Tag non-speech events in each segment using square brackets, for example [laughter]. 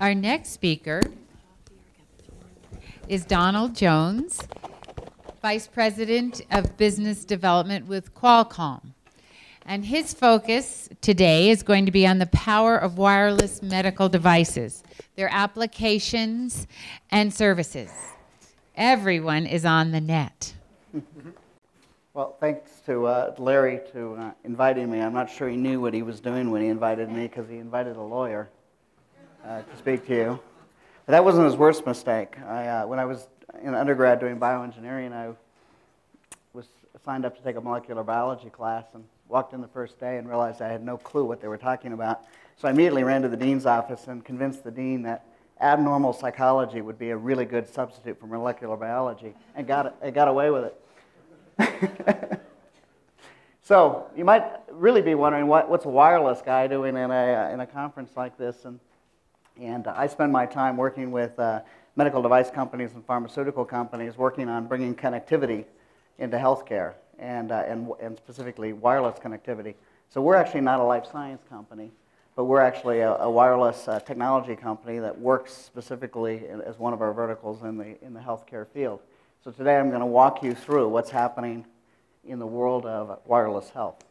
Our next speaker is Donald Jones, Vice President of Business Development with Qualcomm. And his focus today is going to be on the power of wireless medical devices, their applications and services. Everyone is on the net. Well, thanks to uh, Larry to uh, inviting me. I'm not sure he knew what he was doing when he invited me because he invited a lawyer uh, to speak to you. But that wasn't his worst mistake. I, uh, when I was in undergrad doing bioengineering, I was signed up to take a molecular biology class and walked in the first day and realized I had no clue what they were talking about. So I immediately ran to the dean's office and convinced the dean that abnormal psychology would be a really good substitute for molecular biology and got, it, got away with it. [laughs] so you might really be wondering what, what's a wireless guy doing in a, in a conference like this. And and uh, I spend my time working with uh, medical device companies and pharmaceutical companies working on bringing connectivity into healthcare and, uh, and, and specifically wireless connectivity. So we're actually not a life science company, but we're actually a, a wireless uh, technology company that works specifically as one of our verticals in the, in the healthcare field. So today I'm going to walk you through what's happening in the world of wireless health.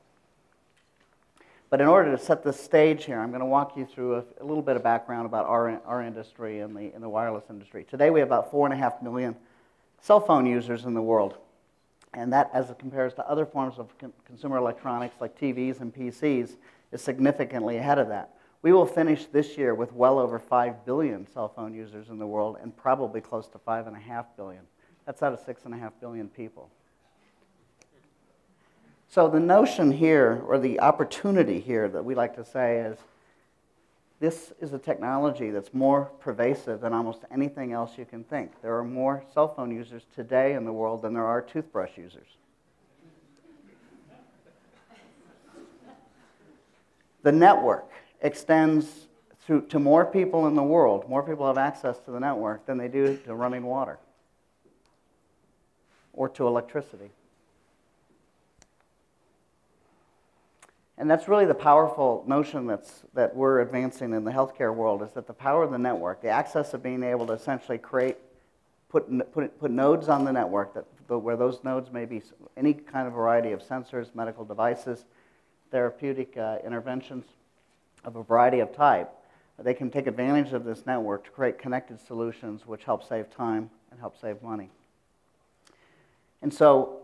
But in order to set the stage here, I'm going to walk you through a, a, little bit of background about our, our industry and the, in the wireless industry. Today we have about 4.5 million cell phone users in the world. And that, as it compares to other forms of con consumer electronics like TVs and PCs, is significantly ahead of that. We will finish this year with well over 5 billion cell phone users in the world and probably close to 5.5 billion. That's out of 6.5 billion people. So the notion here, or the opportunity here that we like to say is this is a technology that's more pervasive than almost anything else you can think. There are more cell phone users today in the world than there are toothbrush users. the network extends to, to more people in the world. More people have access to the network than they do to running water or to electricity. And that's really the powerful notion that's, that we're advancing in the healthcare world is that the power of the network, the access of being able to essentially create, put, put, put nodes on the network that, where those nodes may be any kind of variety of sensors, medical devices, therapeutic uh, interventions of a variety of type. They can take advantage of this network to create connected solutions which help save time and help save money. And so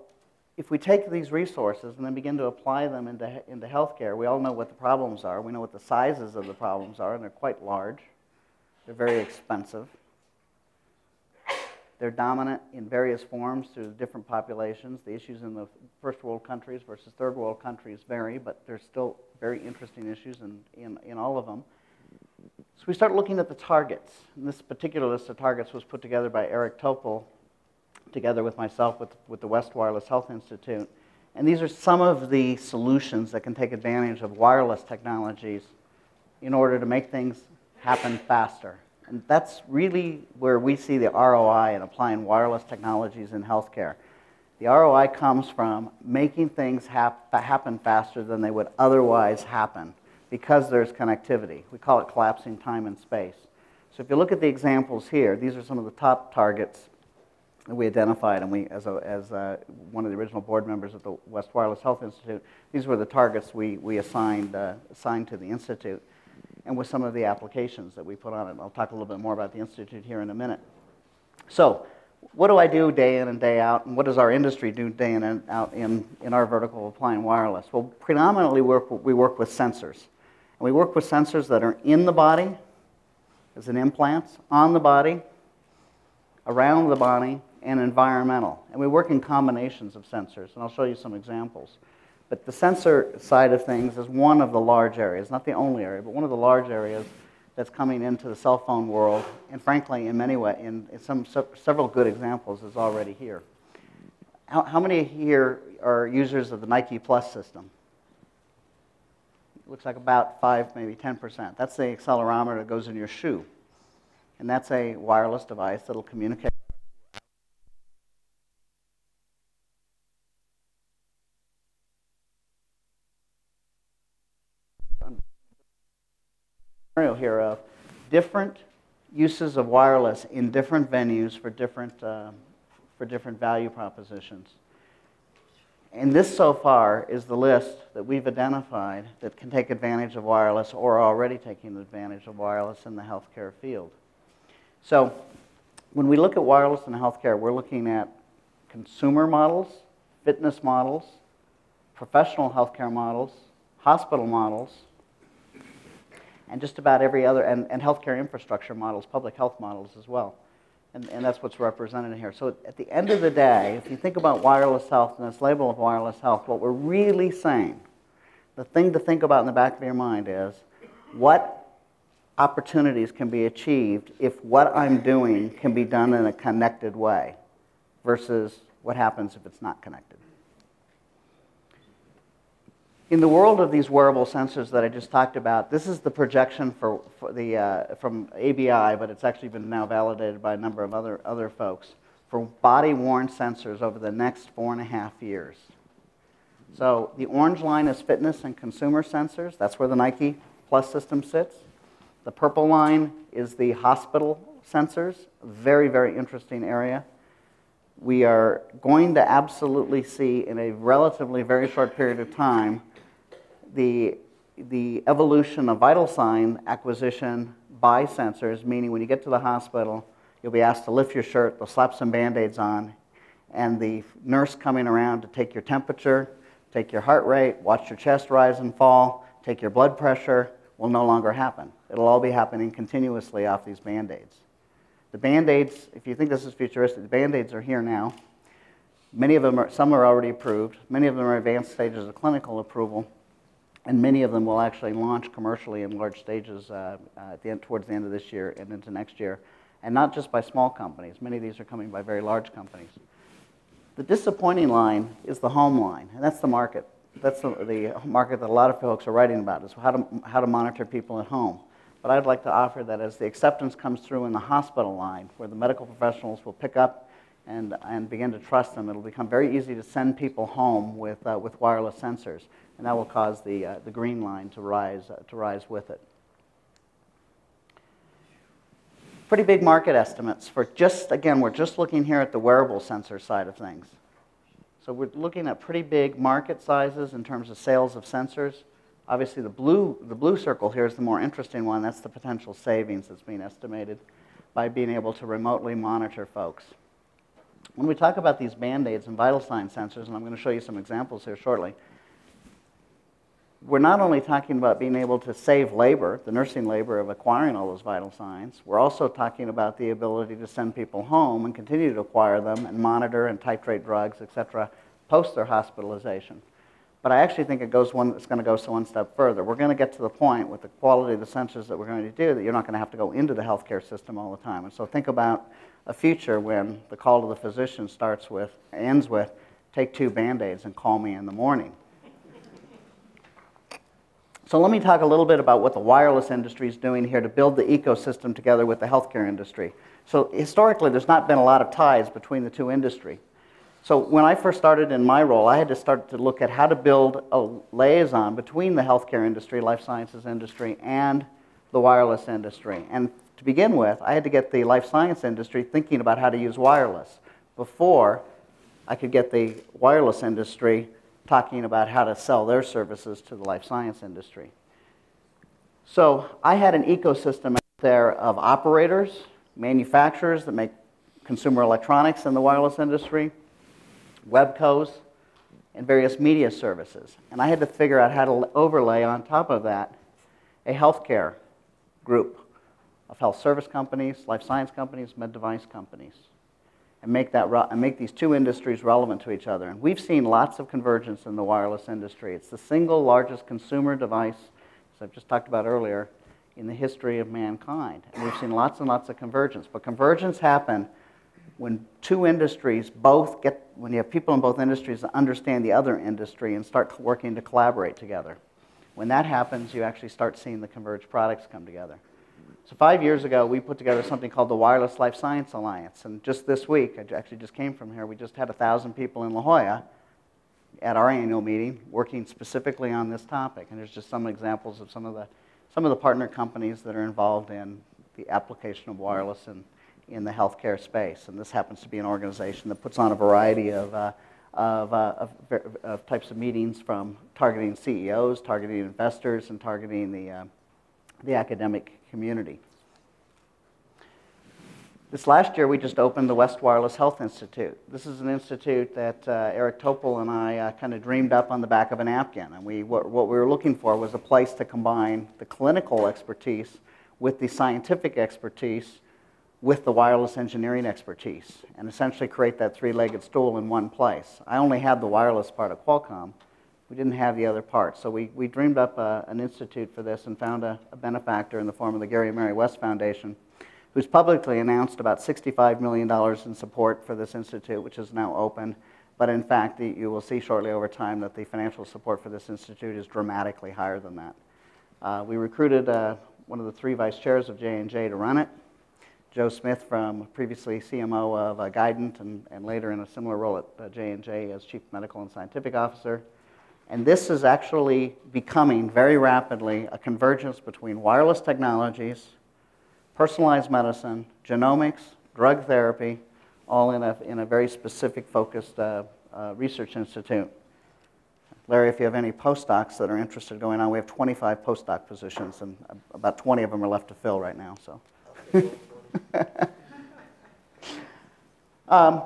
if we take these resources and then begin to apply them into, into healthcare, we all know what the problems are. We know what the sizes of the problems are, and they're quite large. They're very expensive. They're dominant in various forms through different populations. The issues in the first world countries versus third world countries vary, but there's still very interesting issues in, in, in all of them. So we start looking at the targets. And this particular list of targets was put together by Eric Topol together with myself with, with the West Wireless Health Institute. And these are some of the solutions that can take advantage of wireless technologies in order to make things happen faster. And that's really where we see the ROI in applying wireless technologies in healthcare. The ROI comes from making things hap happen faster than they would otherwise happen because there's connectivity. We call it collapsing time and space. So if you look at the examples here, these are some of the top targets we identified, and we, as, a, as a, one of the original board members at the West Wireless Health Institute, these were the targets we, we assigned, uh, assigned to the Institute, and with some of the applications that we put on it. I'll talk a little bit more about the Institute here in a minute. So, what do I do day in and day out, and what does our industry do day in and out in, in our vertical of applying wireless? Well, predominantly work, we work with sensors. And we work with sensors that are in the body, as in implants, on the body, around the body, and environmental. And we work in combinations of sensors, and I'll show you some examples. But the sensor side of things is one of the large areas, not the only area, but one of the large areas that's coming into the cell phone world, and frankly, in many ways, in, some several good examples is already here. How, how many here are users of the Nike Plus system? looks like about 5, maybe 10%. That's the accelerometer that goes in your shoe. And that's a wireless device that'll communicate here of different uses of wireless in different venues for different, uh, for different value propositions. And this so far is the list that we've identified that can take advantage of wireless or are already taking advantage of wireless in the healthcare field. So when we look at wireless in healthcare, we're looking at consumer models, fitness models, professional healthcare models, hospital models, and just about every other, and, and healthcare infrastructure models, public health models as well. And, and that's what's represented here. So at the end of the day, if you think about wireless health and this label of wireless health, what we're really saying, the thing to think about in the back of your mind is what opportunities can be achieved if what I'm doing can be done in a connected way versus what happens if it's not connected in the world of these wearable sensors that I just talked about, this is the projection for, for the, uh, from ABI, but it's actually been now validated by a number of other, other folks, for body-worn sensors over the next four and a half years. So the orange line is fitness and consumer sensors. That's where the Nike Plus system sits. The purple line is the hospital sensors, very, very interesting area. We are going to absolutely see in a relatively very short period of time the, the evolution of vital sign acquisition by sensors, meaning when you get to the hospital, you'll be asked to lift your shirt, they'll slap some band-aids on, and the nurse coming around to take your temperature, take your heart rate, watch your chest rise and fall, take your blood pressure will no longer happen. It'll all be happening continuously off these band-aids. The band-aids, if you think this is futuristic, the band-aids are here now. Many of them are, some are already approved. Many of them are advanced stages of clinical approval and many of them will actually launch commercially in large stages uh, uh, the end, towards the end of this year and into next year, and not just by small companies. Many of these are coming by very large companies. The disappointing line is the home line, and that's the market. That's the, the market that a lot of folks are writing about, is how to, how to monitor people at home. But I'd like to offer that as the acceptance comes through in the hospital line, where the medical professionals will pick up and, and begin to trust them, it'll become very easy to send people home with, uh, with wireless sensors and that will cause the, uh, the green line to rise, uh, to rise with it. Pretty big market estimates for just, again, we're just looking here at the wearable sensor side of things. So we're looking at pretty big market sizes in terms of sales of sensors. Obviously, the blue, the blue circle here is the more interesting one. That's the potential savings that's being estimated by being able to remotely monitor folks. When we talk about these band-aids and vital sign sensors, and I'm going to show you some examples here shortly, we're not only talking about being able to save labor, the nursing labor of acquiring all those vital signs, we're also talking about the ability to send people home and continue to acquire them and monitor and titrate drugs, et cetera, post their hospitalization. But I actually think it goes one, it's going to go so one step further. We're going to get to the point with the quality of the sensors that we're going to do that you're not going to have to go into the healthcare system all the time. And so think about a future when the call to the physician starts with, ends with, take two Band-Aids and call me in the morning so let me talk a little bit about what the wireless industry is doing here to build the ecosystem together with the healthcare industry. So historically, there's not been a lot of ties between the two industries. So when I first started in my role, I had to start to look at how to build a liaison between the healthcare industry, life sciences industry, and the wireless industry. And to begin with, I had to get the life science industry thinking about how to use wireless before I could get the wireless industry talking about how to sell their services to the life science industry. So I had an ecosystem out there of operators, manufacturers that make consumer electronics in the wireless industry, webcos, and various media services. And I had to figure out how to overlay on top of that a healthcare group of health service companies, life science companies, med device companies and make, that and make these two industries relevant to each other. And we've seen lots of convergence in the wireless industry. It's the single largest consumer device, as I've just talked about earlier, in the history of mankind. And we've seen lots and lots of convergence. But convergence happen when two industries both get, when you have people in both industries that understand the other industry and start working to collaborate together. When that happens, you actually start seeing the converged products come together. So five years ago, we put together something called the Wireless Life Science Alliance. And just this week, I actually just came from here, we just had 1,000 people in La Jolla at our annual meeting working specifically on this topic. And there's just some examples of some of the, some of the partner companies that are involved in the application of wireless in, in the healthcare space. And this happens to be an organization that puts on a variety of, uh, of, uh, of, of, types of meetings from targeting CEOs, targeting investors, and targeting the, uh, the academic community. This last year, we just opened the West Wireless Health Institute. This is an institute that uh, Eric Topol and I uh, kind of dreamed up on the back of a napkin. And we, what, what, we were looking for was a place to combine the clinical expertise with the scientific expertise with the wireless engineering expertise and essentially create that three-legged stool in one place. I only had the wireless part of Qualcomm. We didn't have the other part. So we, we dreamed up a, uh, an institute for this and found a, a benefactor in the form of the Gary and Mary West Foundation who's publicly announced about $65 million in support for this institute, which is now open. But in fact, you will see shortly over time that the financial support for this institute is dramatically higher than that. Uh, we recruited uh, one of the three vice chairs of J&J to run it, Joe Smith from previously CMO of uh, Guidant and, and later in a similar role at uh, J&J as Chief Medical and Scientific Officer. And this is actually becoming very rapidly a convergence between wireless technologies, personalized medicine, genomics, drug therapy, all in a, in a very specific focused uh, uh, research institute. Larry, if you have any postdocs that are interested going on, we have 25 postdoc positions, and about 20 of them are left to fill right now. So, [laughs] um,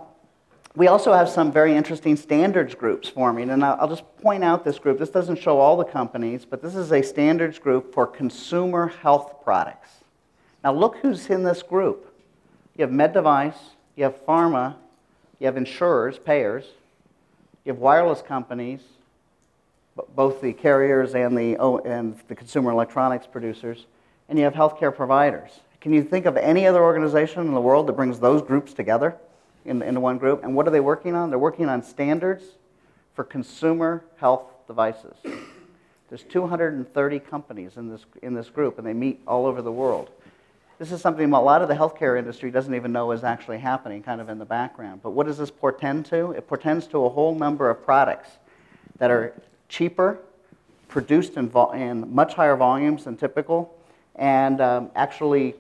we also have some very interesting standards groups forming, and I'll just point out this group. This doesn't show all the companies, but this is a standards group for consumer health products. Now look who's in this group. You have med device, you have pharma, you have insurers, payers, you have wireless companies, both the carriers and the, and the consumer electronics producers, and you have healthcare providers. Can you think of any other organization in the world that brings those groups together in, one group? And what are they working on? They're working on standards for consumer health devices. There's 230 companies in this, in this group, and they meet all over the world. This is something a lot of the healthcare industry doesn't even know is actually happening kind of in the background. But what does this portend to? It portends to a whole number of products that are cheaper, produced in, in much higher volumes than typical, and um, actually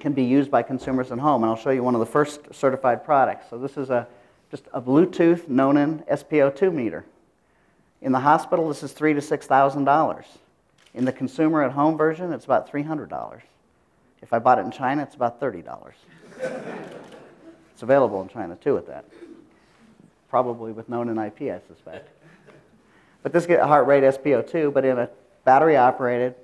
can be used by consumers at home. And I'll show you one of the first certified products. So this is a, just a Bluetooth Nonin SpO2 meter. In the hospital, this is three to six thousand dollars. In the consumer at home version, it's about three hundred dollars. If I bought it in China, it's about $30. [laughs] it's available in China too at that. Probably with Nonin IP, I suspect. But this gets a heart rate SpO2, but in a battery operated,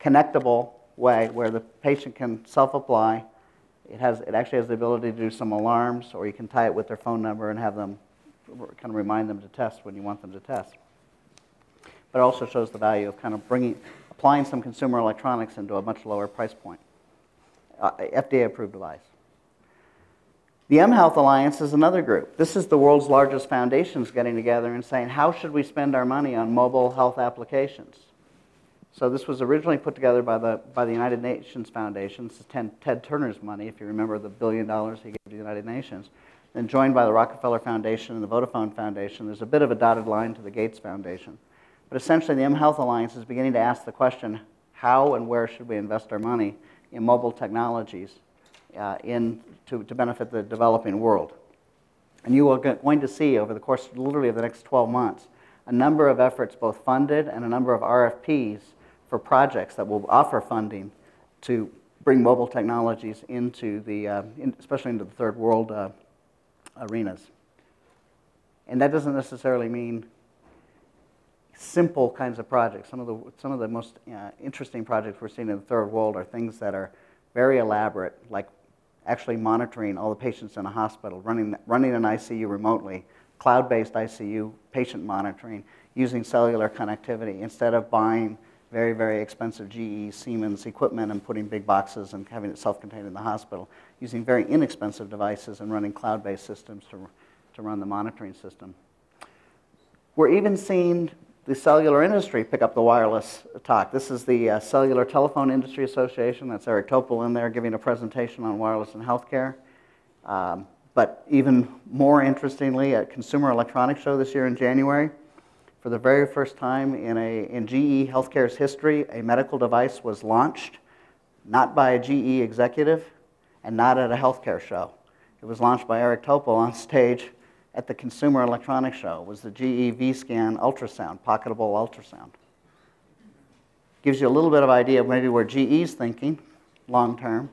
connectable way where the patient can self apply. It, has, it actually has the ability to do some alarms, or you can tie it with their phone number and have them kind of remind them to test when you want them to test. But it also shows the value of kind of bringing, applying some consumer electronics into a much lower price point uh, FDA approved device. The mHealth Alliance is another group. This is the world's largest foundations getting together and saying, how should we spend our money on mobile health applications? So this was originally put together by the, by the United Nations Foundation. This is Ted Turner's money, if you remember the billion dollars he gave to the United Nations. Then joined by the Rockefeller Foundation and the Vodafone Foundation. There's a bit of a dotted line to the Gates Foundation. But essentially, the mHealth Alliance is beginning to ask the question, how and where should we invest our money in mobile technologies uh, in, to, to benefit the developing world. And you are going to see over the course literally of the next 12 months a number of efforts, both funded and a number of RFPs for projects that will offer funding to bring mobile technologies into the, uh, in, especially into the third world uh, arenas. And that doesn't necessarily mean simple kinds of projects. Some of the, some of the most uh, interesting projects we're seeing in the third world are things that are very elaborate, like actually monitoring all the patients in a hospital, running, running an ICU remotely, cloud-based ICU patient monitoring, using cellular connectivity instead of buying very, very expensive GE, Siemens equipment and putting big boxes and having it self-contained in the hospital, using very inexpensive devices and running cloud-based systems to, to run the monitoring system. We're even seeing the cellular industry pick up the wireless talk. This is the uh, Cellular Telephone Industry Association. That's Eric Topol in there giving a presentation on wireless and healthcare. Um, but even more interestingly, at Consumer Electronics Show this year in January, for the very first time in, a, in GE Healthcare's history, a medical device was launched not by a GE executive, and not at a healthcare show. It was launched by Eric Topol on [laughs] stage at the Consumer Electronics Show. It was the GE V-Scan ultrasound, pocketable ultrasound. Gives you a little bit of idea of maybe where GE's thinking long term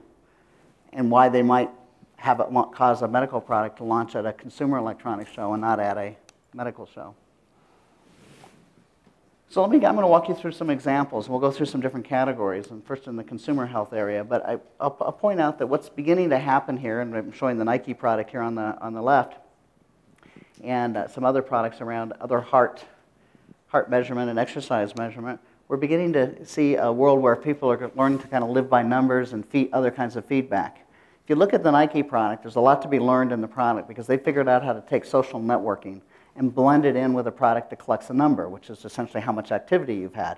and why they might have it cause a medical product to launch at a consumer electronics show and not at a medical show. So let me, I'm going to walk you through some examples. We'll go through some different categories, and first in the consumer health area. But I, will I'll point out that what's beginning to happen here, and I'm showing the Nike product here on the, on the left, and uh, some other products around other heart, heart measurement and exercise measurement, we're beginning to see a world where people are learning to kind of live by numbers and feed, other kinds of feedback. If you look at the Nike product, there's a lot to be learned in the product because they figured out how to take social networking and blend it in with a product that collects a number, which is essentially how much activity you've had,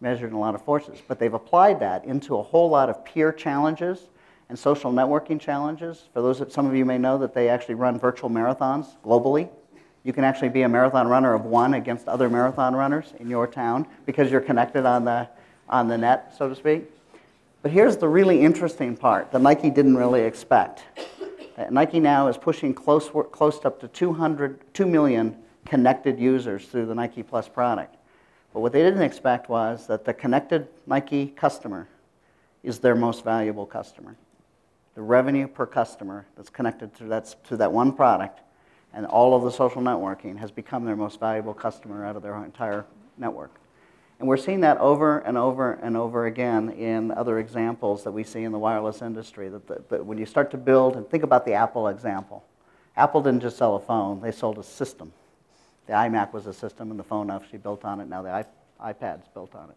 measured in a lot of forces. But they've applied that into a whole lot of peer challenges and social networking challenges. For those that some of you may know that they actually run virtual marathons globally. You can actually be a marathon runner of one against other marathon runners in your town because you're connected on the, on the net, so to speak. But here's the really interesting part that Nike didn't really expect. Uh, Nike now is pushing close, close up to 200, 2 million connected users through the Nike Plus product. But what they didn't expect was that the connected Nike customer is their most valuable customer. The revenue per customer that's connected to that, to that one product and all of the social networking has become their most valuable customer out of their entire network. And we're seeing that over and over and over again in other examples that we see in the wireless industry. That, that, that when you start to build, and think about the Apple example. Apple didn't just sell a phone, they sold a system. The iMac was a system, and the phone actually built on it. Now the iPad's built on it.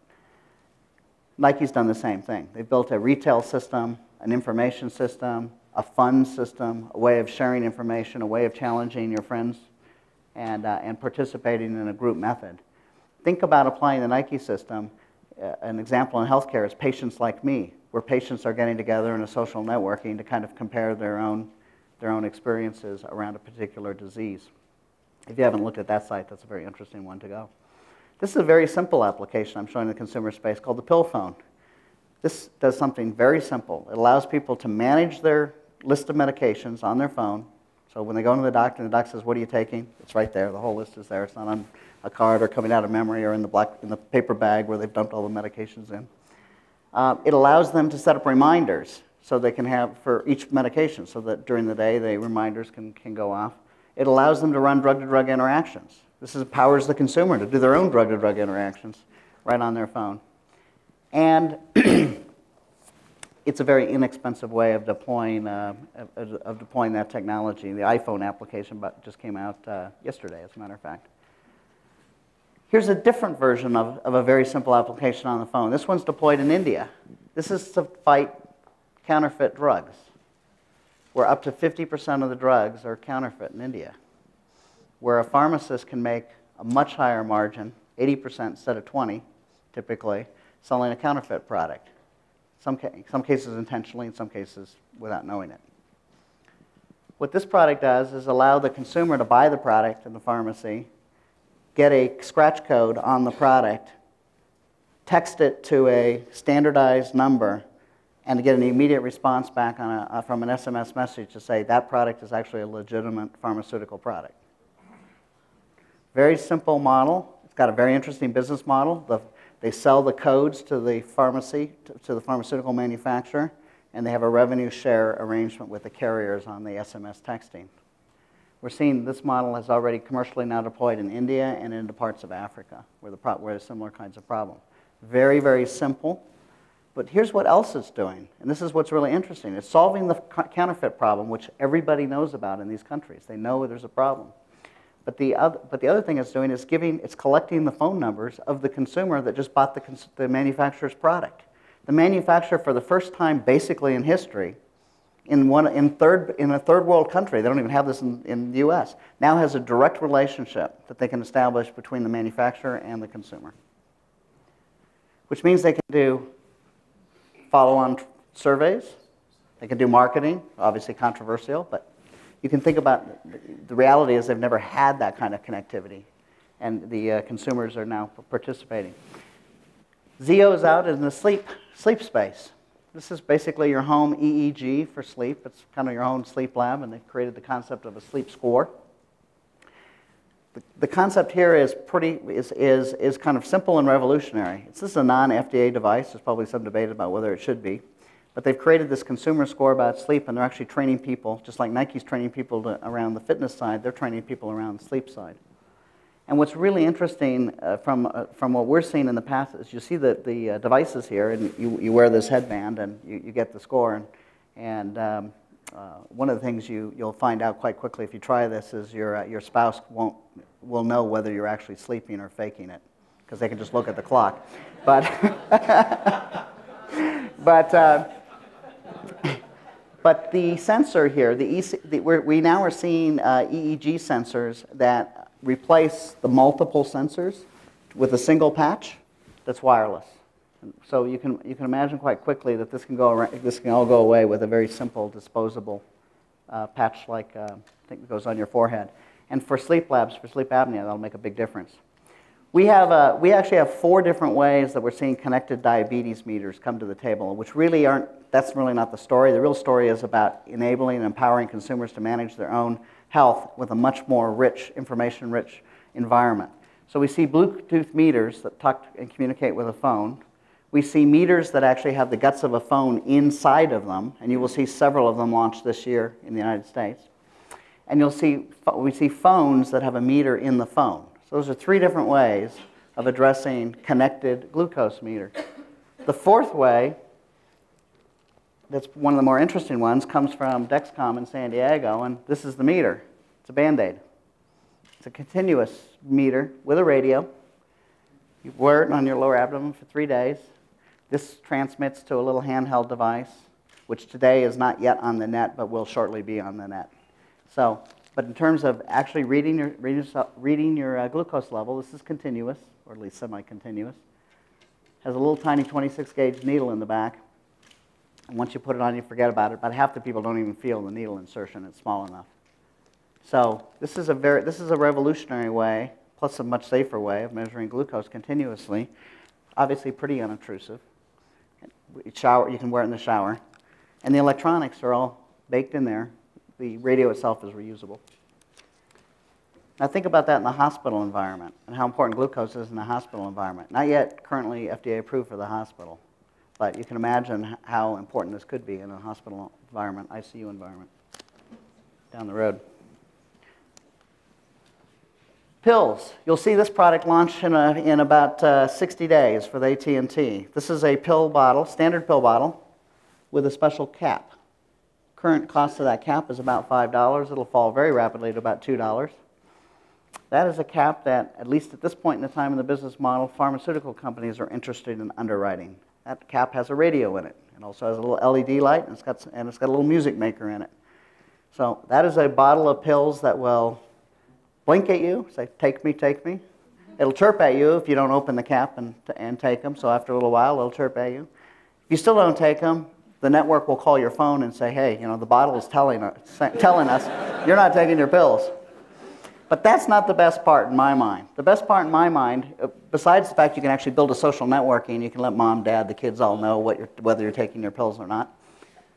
Nike's done the same thing. They've built a retail system, an information system, a fun system, a way of sharing information, a way of challenging your friends, and, uh, and participating in a group method. Think about applying the Nike system. Uh, an example in healthcare is Patients Like Me, where patients are getting together in a social networking to kind of compare their own, their own experiences around a particular disease. If you haven't looked at that site, that's a very interesting one to go. This is a very simple application I'm showing in the consumer space called the pill phone. This does something very simple. It allows people to manage their list of medications on their phone. So when they go to the doctor and the doctor says, what are you taking? It's right there. The whole list is there. It's not on a card or coming out of memory or in the, black, in the paper bag where they've dumped all the medications in. Uh, it allows them to set up reminders so they can have for each medication so that during the day the reminders can, can go off. It allows them to run drug-to-drug -drug interactions. This empowers the consumer to do their own drug-to-drug -drug interactions right on their phone. And [clears throat] it's a very inexpensive way of deploying, uh, of, of, deploying that technology. The iPhone application just came out uh, yesterday, as a matter of fact. Here's a different version of, of a very simple application on the phone. This one's deployed in India. This is to fight counterfeit drugs, where up to 50% of the drugs are counterfeit in India, where a pharmacist can make a much higher margin, 80% instead of 20, typically, selling a counterfeit product. Some, some cases intentionally, in some cases without knowing it. What this product does is allow the consumer to buy the product in the pharmacy get a scratch code on the product, text it to a standardized number, and get an immediate response back a, uh, from an SMS message to say that product is actually a legitimate pharmaceutical product. Very simple model. It's got a very interesting business model. The, they sell the codes to the pharmacy, to, the pharmaceutical manufacturer, and they have a revenue share arrangement with the carriers on the SMS texting. We're seeing this model is already commercially now deployed in India and into parts of Africa where, the where there's similar kinds of problem. Very, very simple. But here's what else it's doing, and this is what's really interesting. It's solving the counterfeit problem, which everybody knows about in these countries. They know there's a problem. But the, other, but the other thing it's doing is giving, it's collecting the phone numbers of the consumer that just bought the, the manufacturer's product. The manufacturer, for the first time basically in history, in, one, in, third, in a third world country, they don't even have this in, in the US, now has a direct relationship that they can establish between the manufacturer and the consumer. Which means they can do follow on surveys, they can do marketing, obviously controversial, but you can think about the reality is they've never had that kind of connectivity, and the uh, consumers are now participating. Zeo is out in the sleep, sleep space. This is basically your home EEG for sleep. It's kind of your own sleep lab, and they've created the concept of a sleep score. The, the concept here is pretty is, is, is kind of simple and revolutionary. It's, this is a non-FDA device. There's probably some debate about whether it should be. But they've created this consumer score about sleep, and they're actually training people, just like Nike's training people to, around the fitness side, they're training people around the sleep side. And what's really interesting uh, from, uh, from what we're seeing in the past is you see the, the uh, devices here, and you, you wear this headband, and you, you get the score. And, and um, uh, one of the things you, you'll find out quite quickly if you try this is your, uh, your spouse won't, will know whether you're actually sleeping or faking it, because they can just look at the clock. But, [laughs] but uh, but the sensor here, the, EC, the we now are seeing uh, EEG sensors that replace the multiple sensors with a single patch that's wireless. So you can, you can imagine quite quickly that this can, go around, this can all go away with a very simple disposable uh, patch like uh, thing that goes on your forehead. And for sleep labs, for sleep apnea, that'll make a big difference. We, have a, we actually have four different ways that we're seeing connected diabetes meters come to the table, which really aren't, that's really not the story. The real story is about enabling and empowering consumers to manage their own health with a much more rich, information rich environment. So we see Bluetooth meters that talk and communicate with a phone. We see meters that actually have the guts of a phone inside of them, and you will see several of them launched this year in the United States. And you'll see, we see phones that have a meter in the phone. So those are three different ways of addressing connected glucose meter. The fourth way, that's one of the more interesting ones, comes from Dexcom in San Diego, and this is the meter. It's a Band-Aid. It's a continuous meter with a radio. You wear it on your lower abdomen for three days. This transmits to a little handheld device, which today is not yet on the net, but will shortly be on the net. So but in terms of actually reading your, reading, reading your uh, glucose level, this is continuous, or at least semi-continuous. Has a little tiny 26 gauge needle in the back. Once you put it on, you forget about it. About half the people don't even feel the needle insertion. It's small enough. So this is a very this is a revolutionary way, plus a much safer way of measuring glucose continuously. Obviously, pretty unobtrusive. Shower, you can wear it in the shower, and the electronics are all baked in there the radio itself is reusable. Now think about that in the hospital environment and how important glucose is in the hospital environment. Not yet currently FDA approved for the hospital, but you can imagine how important this could be in a hospital environment, ICU environment, down the road. Pills. You'll see this product launch in, a, in about uh, 60 days for the AT&T. This is a pill bottle, standard pill bottle, with a special cap. Current cost of that cap is about $5. It'll fall very rapidly to about $2. That is a cap that, at least at this point in the time in the business model, pharmaceutical companies are interested in underwriting. That cap has a radio in it. It also has a little LED light, and it's got, and it's got a little music maker in it. So that is a bottle of pills that will blink at you, say, take me, take me. It'll chirp at you if you don't open the cap and, and take them. So after a little while, it'll chirp at you. If you still don't take them, the network will call your phone and say, hey, you know, the bottle is telling uh, us, telling us you're not taking your pills. But that's not the best part in my mind. The best part in my mind, uh, besides the fact you can actually build a social networking, you can let mom, dad, the kids all know you're, whether you're taking your pills or not.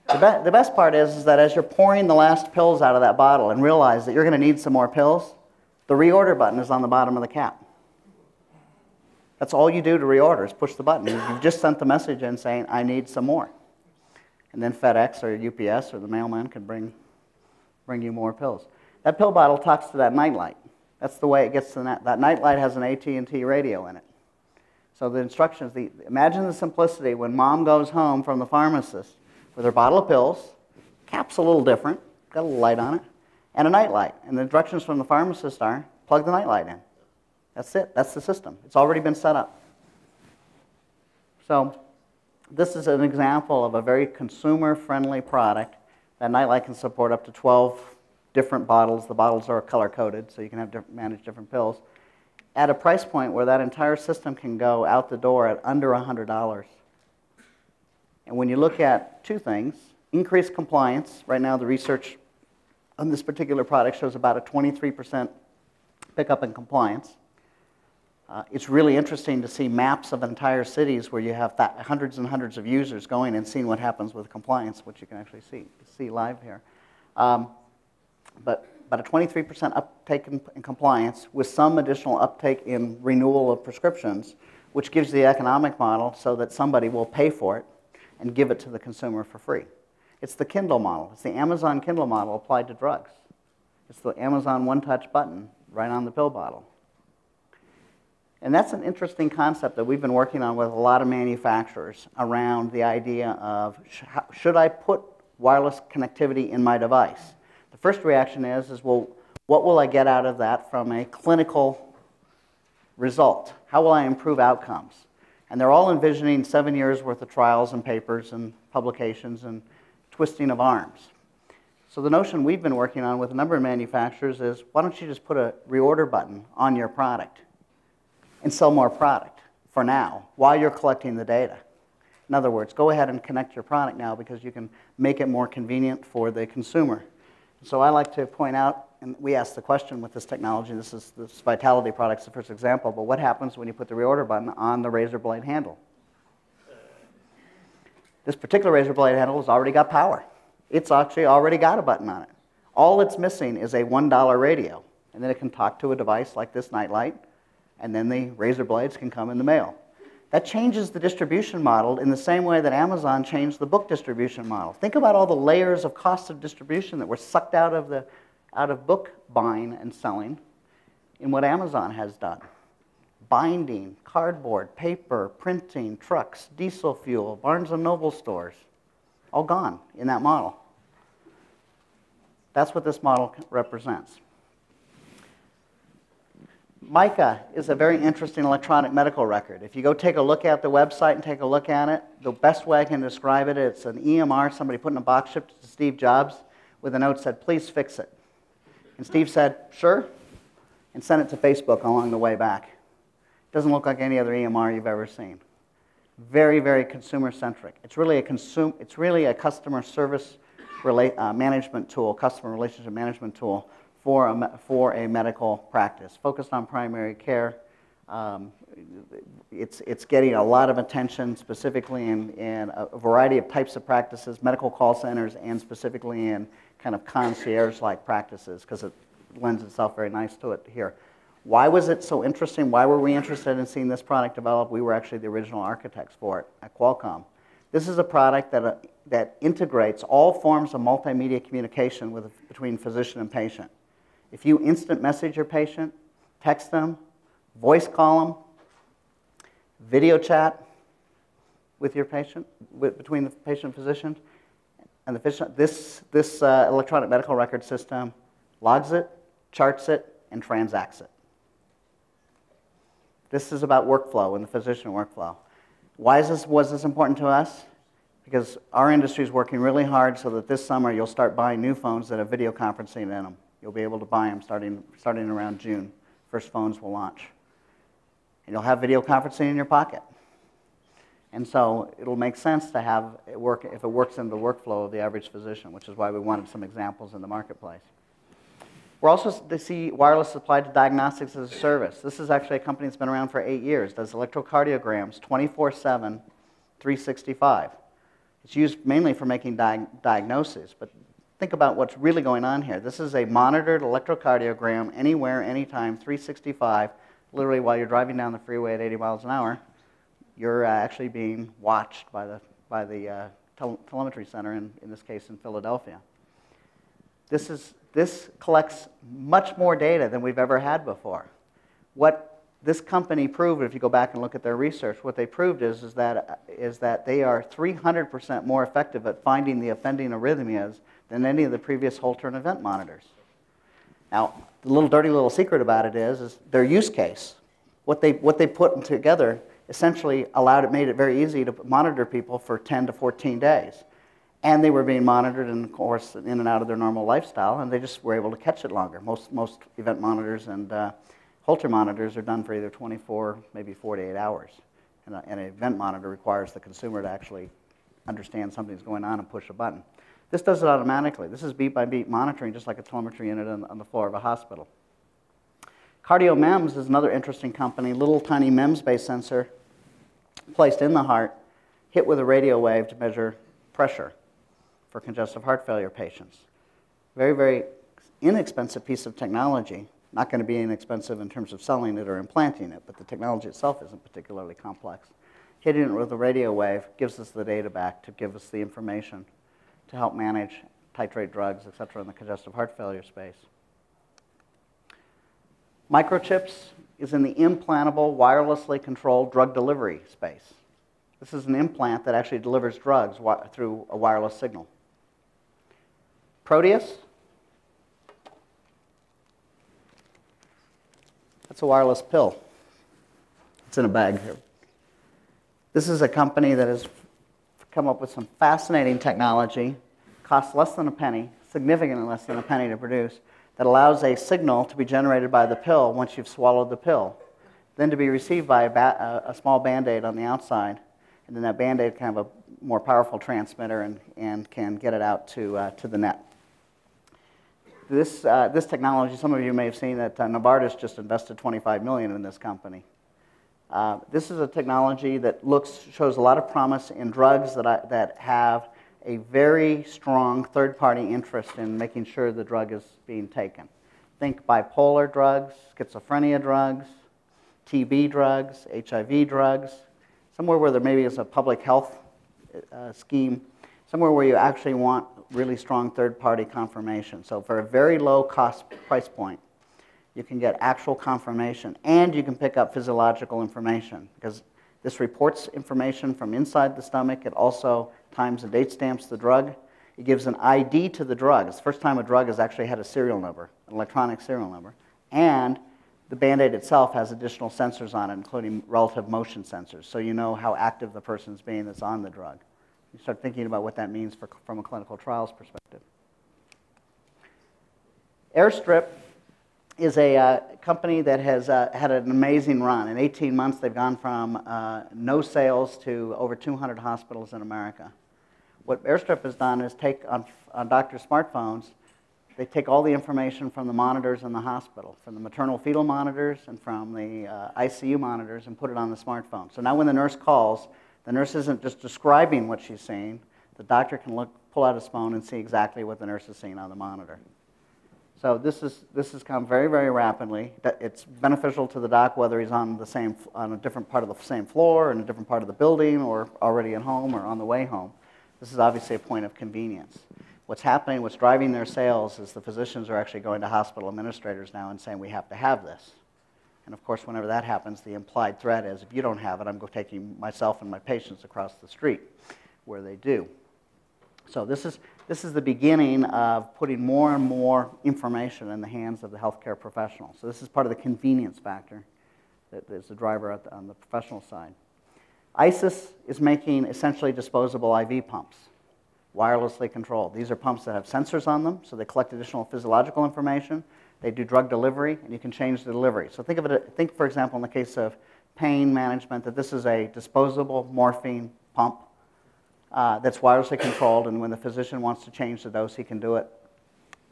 The, be the best part is, is that as you're pouring the last pills out of that bottle and realize that you're going to need some more pills, the reorder button is on the bottom of the cap. That's all you do to reorder is push the button. You've just sent the message in saying, I need some more and then FedEx or UPS or the mailman can bring, bring you more pills. That pill bottle talks to that nightlight. That's the way it gets to the net. That nightlight has an AT&T radio in it. So the instructions, the, imagine the simplicity when mom goes home from the pharmacist with her bottle of pills, cap's a little different, got a little light on it, and a nightlight. And the directions from the pharmacist are plug the nightlight in. That's it. That's the system. It's already been set up. So this is an example of a very consumer-friendly product. That Nightlight can support up to 12 different bottles. The bottles are color-coded, so you can have different, manage different pills. At a price point where that entire system can go out the door at under $100. And when you look at two things, increased compliance, right now the research on this particular product shows about a 23% pickup in compliance. Uh, it's really interesting to see maps of entire cities where you have hundreds and hundreds of users going and seeing what happens with compliance, which you can actually see, see live here. Um, but, about a 23% uptake in, in compliance with some additional uptake in renewal of prescriptions, which gives the economic model so that somebody will pay for it and give it to the consumer for free. It's the Kindle model. It's the Amazon Kindle model applied to drugs. It's the Amazon one touch button right on the pill bottle. And that's an interesting concept that we've been working on with a lot of manufacturers around the idea of sh should I put wireless connectivity in my device? First reaction is, is well, what will I get out of that from a clinical result? How will I improve outcomes? And they're all envisioning seven years worth of trials and papers and publications and twisting of arms. So the notion we've been working on with a number of manufacturers is why don't you just put a reorder button on your product? and sell more product for now while you're collecting the data. In other words, go ahead and connect your product now because you can make it more convenient for the consumer. So I like to point out, and we asked the question with this technology, this is this Vitality product's the first example, but what happens when you put the reorder button on the razor blade handle? This particular razor blade handle has already got power. It's actually already got a button on it. All it's missing is a $1 radio, and then it can talk to a device like this nightlight, and then the razor blades can come in the mail. That changes the distribution model in the same way that Amazon changed the book distribution model. Think about all the layers of cost of distribution that were sucked out of, the, out of book buying and selling in what Amazon has done. Binding, cardboard, paper, printing, trucks, diesel fuel, Barnes & Noble stores, all gone in that model. That's what this model represents. MICA is a very interesting electronic medical record. If you go take a look at the website and take a look at it, the best way I can describe it, it's an EMR somebody put in a box shipped to Steve Jobs with a note said, please fix it. And Steve said, sure, and sent it to Facebook along the way back. It doesn't look like any other EMR you've ever seen. Very, very consumer centric. It's really a, it's really a customer service rela- uh, management tool, customer relationship management tool for a, for a medical practice, focused on primary care. Um, it's, it's getting a lot of attention specifically in, in a variety of types of practices, medical call centers, and specifically in kind of concierge-like practices, because it lends itself very nice to it here. Why was it so interesting? Why were we interested in seeing this product develop? We were actually the original architects for it at Qualcomm. This is a product that, uh, that integrates all forms of multimedia communication with, between physician and patient. If you instant message your patient, text them, voice call them, video chat with your patient, with, between the patient and physician, and the physician, this, this uh, electronic medical record system logs it, charts it, and transacts it. This is about workflow and the physician workflow. Why is this, was this important to us? Because our industry is working really hard so that this summer you'll start buying new phones that have video conferencing in them. You'll be able to buy them starting, starting around June. First phones will launch. And you'll have video conferencing in your pocket. And so it'll make sense to have it work if it works in the workflow of the average physician, which is why we wanted some examples in the marketplace. We're also to see wireless applied to diagnostics as a service. This is actually a company that's been around for eight years, does electrocardiograms 24 7, 365. It's used mainly for making di diagnoses, but think about what's really going on here. This is a monitored electrocardiogram anywhere, anytime, 365, literally while you're driving down the freeway at 80 miles an hour. You're uh, actually being watched by the, by the uh, tel telemetry center, in, in this case in Philadelphia. This, is, this collects much more data than we've ever had before. What this company proved, if you go back and look at their research, what they proved is, is, that, is that they are 300% more effective at finding the offending arrhythmias than any of the previous Holter and event monitors. Now, the little dirty little secret about it is, is their use case. What they, what they put together essentially allowed it, made it very easy to monitor people for 10 to 14 days. And they were being monitored, and of course, in and out of their normal lifestyle, and they just were able to catch it longer. Most, most event monitors and uh, Holter monitors are done for either 24, maybe 48 hours. And, a, and an event monitor requires the consumer to actually understand something's going on and push a button. This does it automatically. This is beat by beat monitoring, just like a telemetry unit on, on the floor of a hospital. CardioMEMS is another interesting company, little tiny MEMS-based sensor placed in the heart, hit with a radio wave to measure pressure for congestive heart failure patients. Very, very inexpensive piece of technology. Not going to be inexpensive in terms of selling it or implanting it, but the technology itself isn't particularly complex. Hitting it with a radio wave gives us the data back to give us the information to help manage, titrate drugs, et cetera, in the congestive heart failure space. Microchips is in the implantable, wirelessly controlled drug delivery space. This is an implant that actually delivers drugs through a wireless signal. Proteus. That's a wireless pill. It's in a bag here. This is a company that has come up with some fascinating technology, costs less than a penny, significantly less than a penny to produce, that allows a signal to be generated by the pill once you've swallowed the pill, then to be received by a, a small band aid on the outside. And then that band aid can have a more powerful transmitter and, and can get it out to, uh, to the net. This, uh, this technology, some of you may have seen that uh, Novartis just invested 25 million in this company. Uh, this is a technology that looks, shows a lot of promise in drugs that, I, that have a very strong third-party interest in making sure the drug is being taken. Think bipolar drugs, schizophrenia drugs, TB drugs, HIV drugs, somewhere where there maybe is a public health uh, scheme, somewhere where you actually want really strong third-party confirmation. So for a very low cost price point, you can get actual confirmation and you can pick up physiological information because this reports information from inside the stomach. It also times and date stamps the drug. It gives an ID to the drug. It's the first time a drug has actually had a serial number, an electronic serial number. And the Band-Aid itself has additional sensors on it, including relative motion sensors, so you know how active the person's being that's on the drug. You start thinking about what that means for, from a clinical trials perspective. Airstrip is a uh, company that has uh, had an amazing run. In 18 months, they've gone from uh, no sales to over 200 hospitals in America. What Airstrip has done is take on, on doctors' smartphones, they take all the information from the monitors in the hospital, from the maternal fetal monitors and from the uh, ICU monitors, and put it on the smartphone. So now when the nurse calls, the nurse isn't just describing what she's seeing. The doctor can look, pull out his phone and see exactly what the nurse is seeing on the monitor. So this is this has come very very rapidly. It's beneficial to the doc whether he's on the same on a different part of the same floor in a different part of the building or already at home or on the way home. This is obviously a point of convenience. What's happening, what's driving their sales is the physicians are actually going to hospital administrators now and saying we have to have this. And of course, whenever that happens, the implied threat is if you don't have it, I'm taking myself and my patients across the street where they do. So this is, this is the beginning of putting more and more information in the hands of the healthcare professional. So this is part of the convenience factor that is the driver the, on the professional side. ICES is making essentially disposable IV pumps, wirelessly controlled. These are pumps that have sensors on them, so they collect additional physiological information. They do drug delivery, and you can change the delivery. So think of it, think for example in the case of pain management that this is a disposable morphine pump uh, that's wirelessly controlled, and when the physician wants to change the dose, he can do it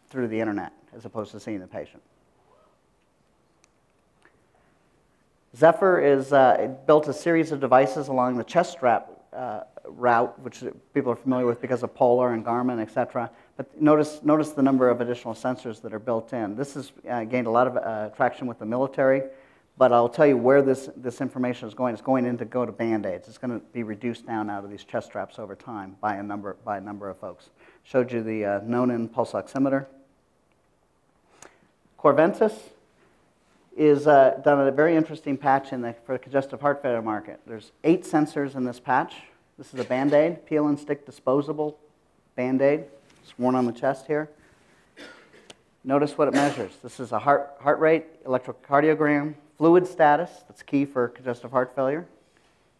through the internet as opposed to seeing the patient. Zephyr is uh, built a series of devices along the chest strap uh, route, which people are familiar with because of Polar and Garmin, et cetera. But notice, notice the number of additional sensors that are built in. This has uh, gained a lot of uh, traction with the military. But I'll tell you where this, this information is going. It's going in to go to Band-Aids. It's going to be reduced down out of these chest straps over time by a number, by a number of folks. Showed you the uh, Nonin pulse oximeter. Corventis is uh, done a very interesting patch in the, for the congestive heart failure market. There's eight sensors in this patch. This is a Band-Aid, peel and stick disposable Band-Aid. It's worn on the chest here. Notice what it measures. This is a heart, heart rate, electrocardiogram, Fluid status, that's key for congestive heart failure.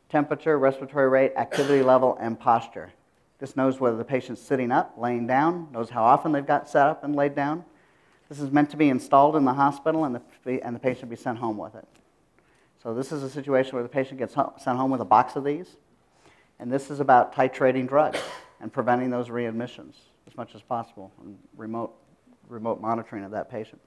Temperature, respiratory rate, activity level, and posture. This knows whether the patient's sitting up, laying down, knows how often they've got set up and laid down. This is meant to be installed in the hospital and the, and the patient be sent home with it. So this is a situation where the patient gets sent home with a box of these. And this is about titrating drugs and preventing those readmissions as much as possible and remote, remote monitoring of that patient.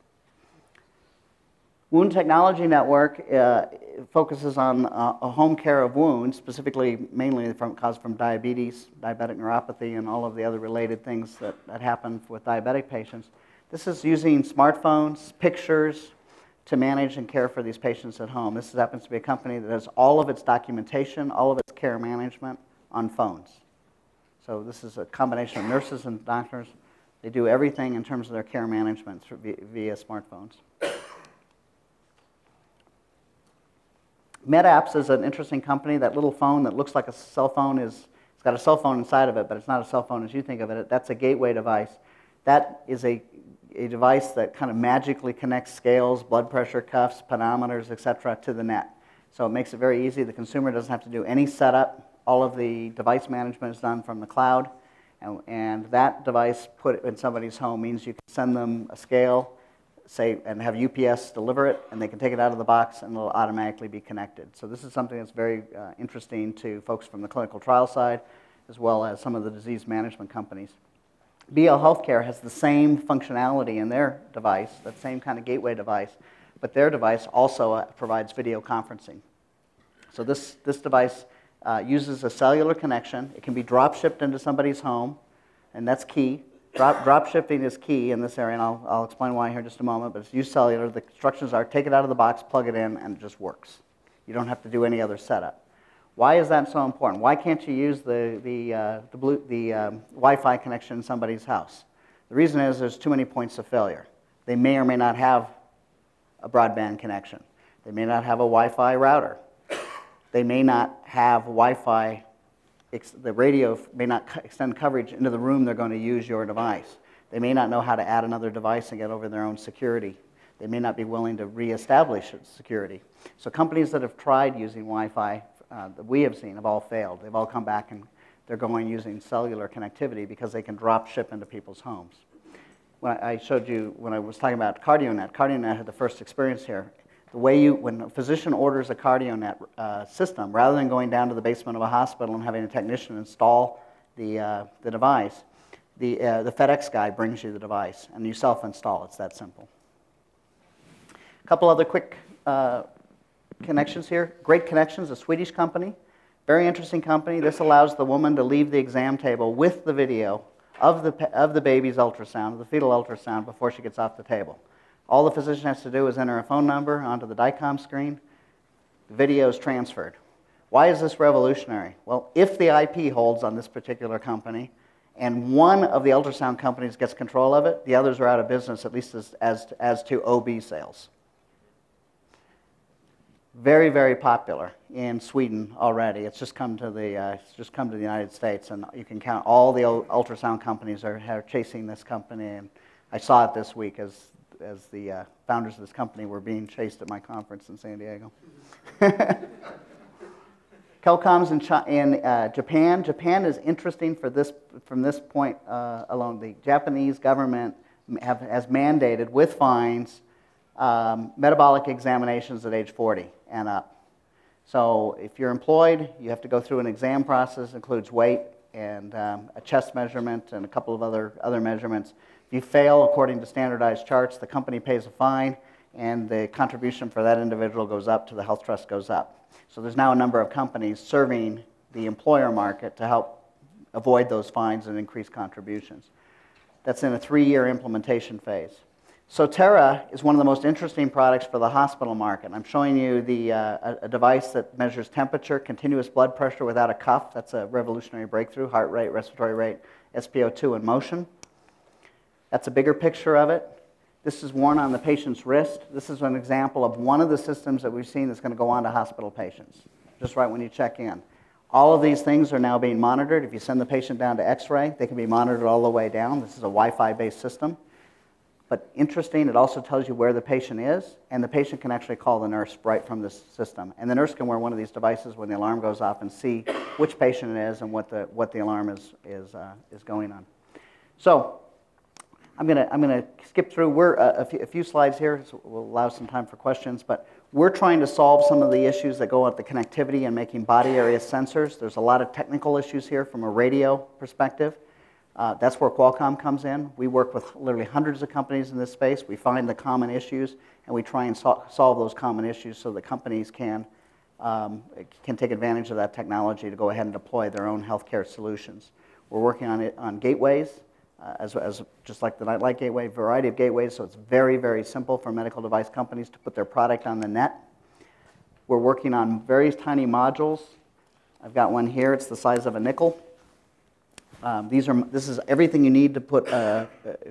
Wound Technology Network uh, focuses on uh, a home care of wounds, specifically mainly from, caused from diabetes, diabetic neuropathy, and all of the other related things that, that happen with diabetic patients. This is using smartphones, pictures, to manage and care for these patients at home. This happens to be a company that does all of its documentation, all of its care management on phones. So this is a combination of nurses and doctors. They do everything in terms of their care management via smartphones. MedApps is an interesting company. That little phone that looks like a cell phone is, it's got a cell phone inside of it, but it's not a cell phone as you think of it. That's a gateway device. That is a, a device that kind of magically connects scales, blood pressure cuffs, pedometers, etc., to the net. So it makes it very easy. The consumer doesn't have to do any setup. All of the device management is done from the cloud. And, and that device put in somebody's home means you can send them a scale, say, and have UPS deliver it, and they can take it out of the box and it'll automatically be connected. So this is something that's very uh, interesting to folks from the clinical trial side, as well as some of the disease management companies. BL Healthcare has the same functionality in their device, that same kind of gateway device, but their device also uh, provides video conferencing. So this, this device uh, uses a cellular connection. It can be drop shipped into somebody's home, and that's key. Drop, drop shipping is key in this area, and I'll, I'll explain why here in just a moment, but it's use cellular. The instructions are take it out of the box, plug it in, and it just works. You don't have to do any other setup. Why is that so important? Why can't you use the, the, uh, the, blue, the um, Wi-Fi connection in somebody's house? The reason is there's too many points of failure. They may or may not have a broadband connection. They may not have a Wi-Fi router. They may not have Wi-Fi the radio may not extend coverage into the room they're going to use your device. They may not know how to add another device and get over their own security. They may not be willing to reestablish security. So companies that have tried using Wi-Fi uh, that we have seen have all failed. They've all come back and they're going using cellular connectivity because they can drop ship into people's homes. When I showed you when I was talking about CardioNet, CardioNet had the first experience here the way you, when a physician orders a CardioNet uh, system, rather than going down to the basement of a hospital and having a technician install the, uh, the device, the, uh, the FedEx guy brings you the device and you self-install. It's that simple. A couple other quick uh, connections here. Great Connections, a Swedish company. Very interesting company. This allows the woman to leave the exam table with the video of the, of the baby's ultrasound, the fetal ultrasound, before she gets off the table. All the physician has to do is enter a phone number onto the DICOM screen. The video is transferred. Why is this revolutionary? Well, if the IP holds on this particular company, and one of the ultrasound companies gets control of it, the others are out of business, at least as, as, as to OB sales. Very, very popular in Sweden already. It's just come to the, uh, it's just come to the United States, and you can count all the ultrasound companies are, are chasing this company. And I saw it this week as as the uh, founders of this company were being chased at my conference in San Diego. [laughs] Kelcoms in, China, in uh, Japan. Japan is interesting for this, from this point uh, alone. The Japanese government have, has mandated with fines um, metabolic examinations at age 40 and up. So if you're employed, you have to go through an exam process, includes weight and um, a chest measurement and a couple of other, other measurements If you fail according to standardized charts, the company pays a fine, and the contribution for that individual goes up to the health trust goes up. So there's now a number of companies serving the employer market to help avoid those fines and increase contributions. That's in a three-year implementation phase. Sotera is one of the most interesting products for the hospital market. I'm showing you the, uh, a, device that measures temperature, continuous blood pressure without a cuff. That's a revolutionary breakthrough, heart rate, respiratory rate, SpO2, and motion. That's a bigger picture of it. This is worn on the patient's wrist. This is an example of one of the systems that we've seen that's going to go on to hospital patients, just right when you check in. All of these things are now being monitored. If you send the patient down to x-ray, they can be monitored all the way down. This is a Wi-Fi based system. But interesting, it also tells you where the patient is, and the patient can actually call the nurse right from this system. And the nurse can wear one of these devices when the alarm goes off and see which patient it is and what the, what the alarm is, is, uh, is going on. So I'm going to I'm gonna skip through. We're uh, a, few, a, few, slides here, so we'll allow some time for questions. But we're trying to solve some of the issues that go with the connectivity and making body area sensors. There's a lot of technical issues here from a radio perspective. Uh, that's where Qualcomm comes in. We work with literally hundreds of companies in this space. We find the common issues and we try and sol- solve those common issues so the companies can, um, can take advantage of that technology to go ahead and deploy their own healthcare solutions. We're working on it on gateways, uh, as, as just like the Nightlight Gateway, variety of gateways, so it's very, very simple for medical device companies to put their product on the net. We're working on various tiny modules. I've got one here, it's the size of a nickel. Um, these are, this is everything you need to, put, uh,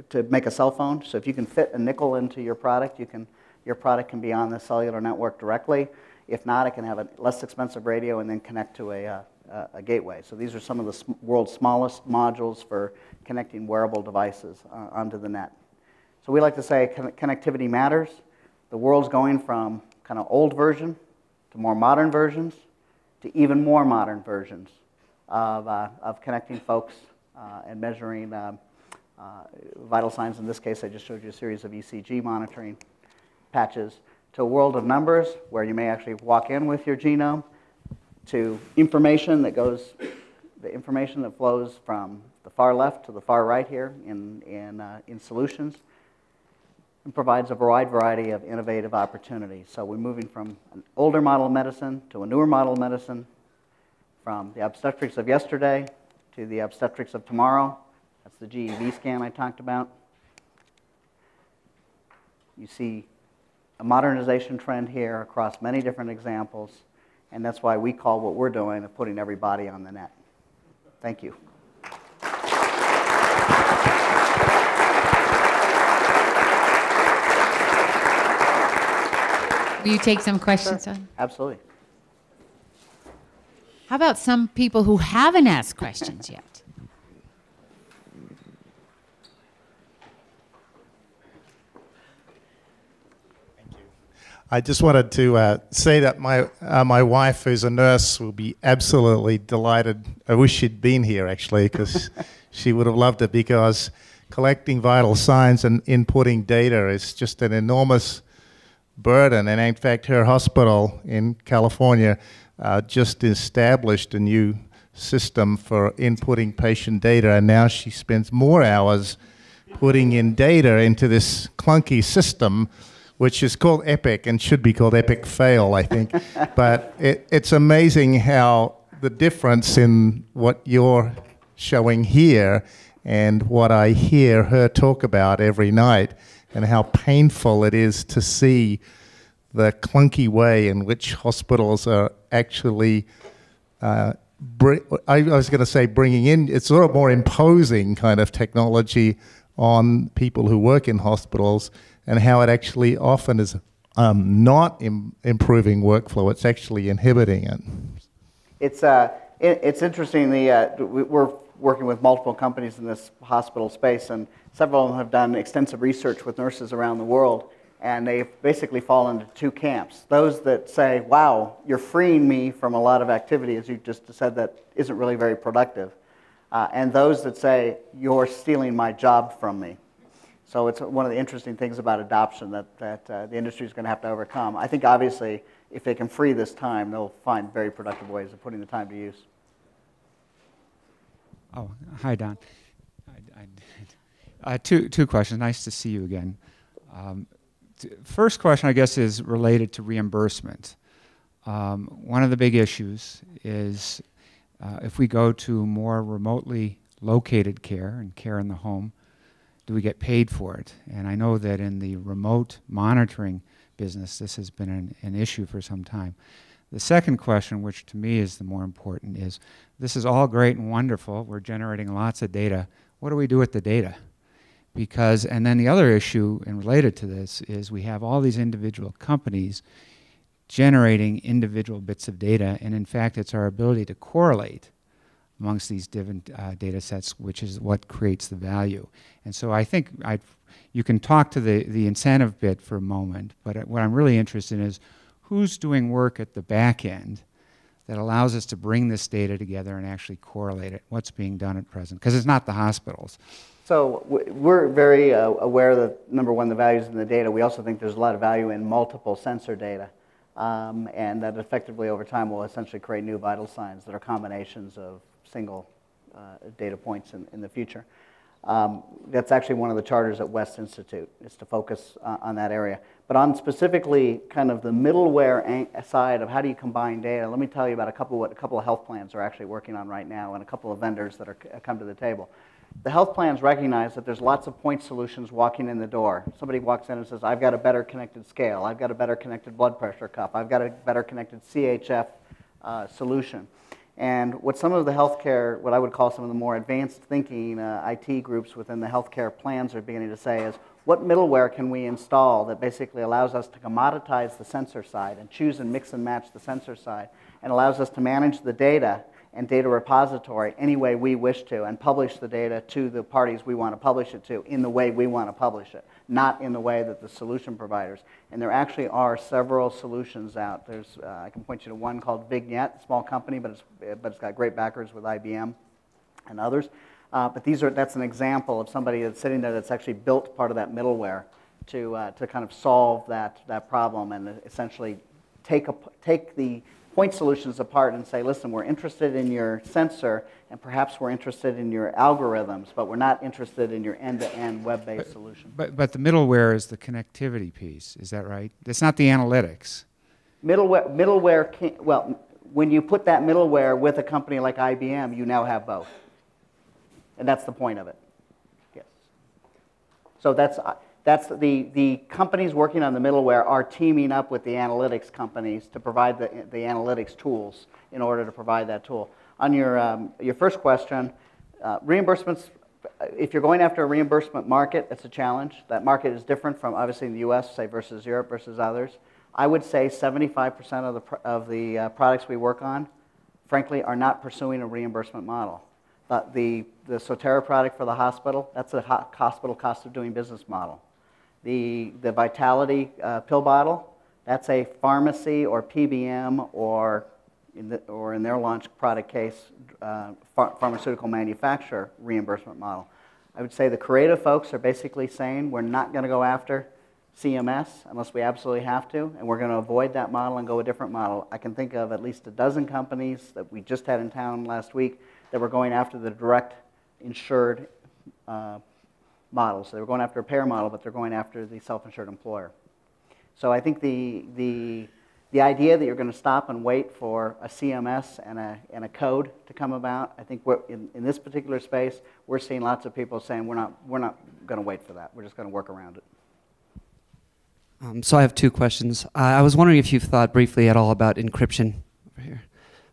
to make a cell phone. So if you can fit a nickel into your product, you can, your product can be on the cellular network directly. If not, it can have a less expensive radio and then connect to a, uh, a gateway. So these are some of the sm world's smallest modules for connecting wearable devices uh, onto the net. So we like to say con connectivity matters. The world's going from kind of old version to more modern versions to even more modern versions of, uh, of connecting folks uh, and measuring um, uh, vital signs. In this case, I just showed you a series of ECG monitoring patches to a world of numbers where you may actually walk in with your genome to information that goes, the information that flows from the far left to the far right here in, in, uh, in solutions and provides a wide variety of innovative opportunities. So we're moving from an older model of medicine to a newer model of medicine, from the obstetrics of yesterday to the obstetrics of tomorrow. That's the GE Vscan I talked about. You see a modernization trend here across many different examples, and that's why we call what we're doing of putting everybody on the net. Thank you. Will you take some questions on? Absolutely. How about some people who haven't asked questions yet? Thank you. I just wanted to uh, say that my uh, my wife, who's a nurse, will be absolutely delighted. I wish she'd been here actually, because [laughs] she would have loved it. Because collecting vital signs and inputting data is just an enormous burden. And in fact, her hospital in California uh, just established a new system for inputting patient data, and now she spends more hours putting in data into this clunky system, which is called Epic and should be called Epic Fail, I think. [laughs] but it, it's amazing how the difference in what you're showing here and what I hear her talk about every night, and how painful it is to see the clunky way in which hospitals are actually, uh, I was going to say bringing in, it's sort of more imposing kind of technology on people who work in hospitals and how it actually often is um, not Im improving workflow, it's actually inhibiting it. It's, uh, it, it's interesting, the, uh, we're working with multiple companies in this hospital space, and several of them have done extensive research with nurses around the world and they basically fall into two camps. Those that say, wow, you're freeing me from a lot of activity, as you just said, that isn't really very productive. Uh, and those that say, you're stealing my job from me. So it's one of the interesting things about adoption that, that uh, the industry is going to have to overcome. I think obviously, if they can free this time, they'll find very productive ways of putting the time to use. Oh, hi, Don. I, I, [laughs] uh, two, two questions. Nice to see you again. Um, first question, I guess, is related to reimbursement. Um, one of the big issues is uh, if we go to more remotely located care and care in the home, do we get paid for it? And I know that in the remote monitoring business, this has been an, an issue for some time. The second question, which to me is the more important, is this is all great and wonderful. We're generating lots of data. What do we do with the data? Because and then the other issue and related to this is we have all these individual companies generating individual bits of data and in fact it's our ability to correlate amongst these different uh, data sets which is what creates the value. And so i think i you can talk to the, the incentive bit for a moment but what i'm really interested in is who's doing work at the back end that allows us to bring this data together and actually correlate it what's being done at present because it's not the hospitals so we're very uh, aware that, number one, the values in the data. We also think there's a lot of value in multiple sensor data. Um, and that effectively over time will essentially create new vital signs that are combinations of single uh, data points in, in the future. Um, that's actually one of the charters at West Institute, is to focus uh, on that area. But on specifically kind of the middleware side of how do you combine data, let me tell you about a couple, what a couple of health plans are actually working on right now and a couple of vendors that are come to the table. The health plans recognize that there's lots of point solutions walking in the door. Somebody walks in and says, I've got a better connected scale, I've got a better connected blood pressure cuff, I've got a better connected CHF uh, solution. And what some of the healthcare, what I would call some of the more advanced thinking uh, IT groups within the healthcare plans are beginning to say is, what middleware can we install that basically allows us to commoditize the sensor side and choose and mix and match the sensor side and allows us to manage the data and data repository any way we wish to and publish the data to the parties we want to publish it to in the way we want to publish it, not in the way that the solution providers. And there actually are several solutions out. There's, uh, I can point you to one called Vignette, small company, but it's, but it's got great backers with IBM and others. Uh, but these are, that's an example of somebody that's sitting there that's actually built part of that middleware to, uh, to kind of solve that, that problem and essentially take, a, take the point solutions apart and say, listen, we're interested in your sensor and perhaps we're interested in your algorithms, but we're not interested in your end-to-end web-based solution. But, but the middleware is the connectivity piece, is that right? It's not the analytics. Middleware, middleware can, well, when you put that middleware with a company like IBM, you now have both. And that's the point of it. Yes. So that's, that's the, the companies working on the middleware are teaming up with the analytics companies to provide the, the analytics tools in order to provide that tool. On your, um, your first question, uh, reimbursements, if you're going after a reimbursement market, it's a challenge. That market is different from obviously in the US, say, versus Europe versus others. I would say 75% of the, of the uh, products we work on, frankly, are not pursuing a reimbursement model. But the, the Sotera product for the hospital, that's a hospital cost of doing business model. The, the Vitality uh, pill bottle, that's a pharmacy or PBM or in, the, or in their launch product case, uh, ph pharmaceutical manufacturer reimbursement model. I would say the creative folks are basically saying we're not going to go after CMS unless we absolutely have to, and we're going to avoid that model and go a different model. I can think of at least a dozen companies that we just had in town last week that were going after the direct insured uh, model. So they were going after a payer model, but they're going after the self-insured employer. So I think the, the, the idea that you're going to stop and wait for a CMS and a, and a code to come about, I think in, in this particular space, we're seeing lots of people saying we're not, we're not going to wait for that. We're just going to work around it. Um, so I have two questions. Uh, I was wondering if you've thought briefly at all about encryption over here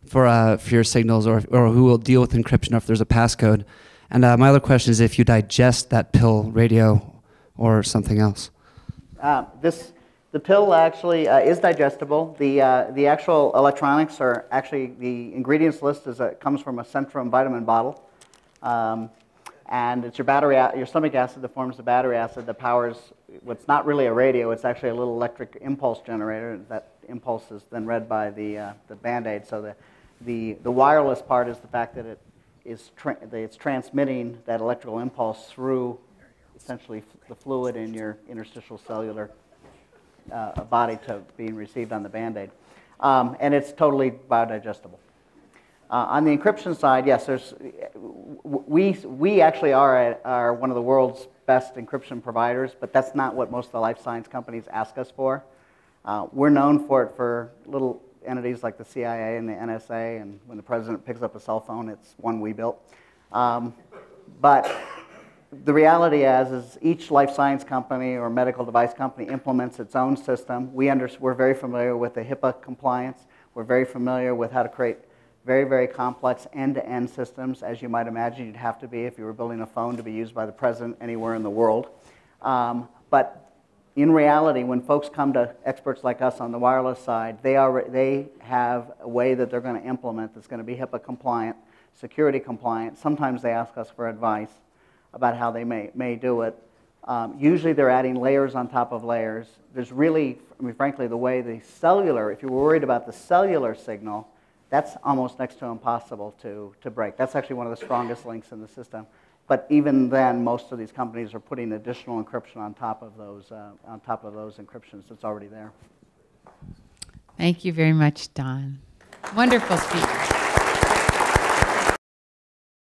for, uh, for your signals or, or who will deal with encryption or if there's a passcode. And uh, my other question is if you digest that pill radio or something else. Uh, this, the pill actually uh, is digestible. The, uh, the actual electronics are actually, the ingredients list is a, comes from a Centrum vitamin bottle. Um, and it's your battery, your stomach acid that forms the battery acid that powers what's not really a radio. It's actually a little electric impulse generator. That impulse is then read by the, uh, the Band-Aid. So the, the, the wireless part is the fact that it is tra it's transmitting that electrical impulse through essentially the fluid in your interstitial cellular uh, body to being received on the Band-Aid. Um, and it's totally biodigestible. Uh, on the encryption side, yes, there's, we, we actually are, a, are one of the world's best encryption providers, but that's not what most of the life science companies ask us for. Uh, we're known for it for little entities like the CIA and the NSA, and when the president picks up a cell phone, it's one we built. Um, but the reality is, is each life science company or medical device company implements its own system. We under, we're very familiar with the HIPAA compliance. We're very familiar with how to create very, very complex end-to-end systems, as you might imagine you'd have to be if you were building a phone to be used by the president anywhere in the world. Um, but in reality, when folks come to experts like us on the wireless side, they, are, they have a way that they're going to implement that's going to be HIPAA compliant, security compliant. Sometimes they ask us for advice about how they may, may do it. Um, usually they're adding layers on top of layers. There's really, I mean, frankly, the way the cellular, if you're worried about the cellular signal, that's almost next to impossible to, to break. That's actually one of the strongest links in the system. But even then, most of these companies are putting additional encryption on top of those, uh, on top of those encryptions that's already there. Thank you very much, Don. Wonderful speaker.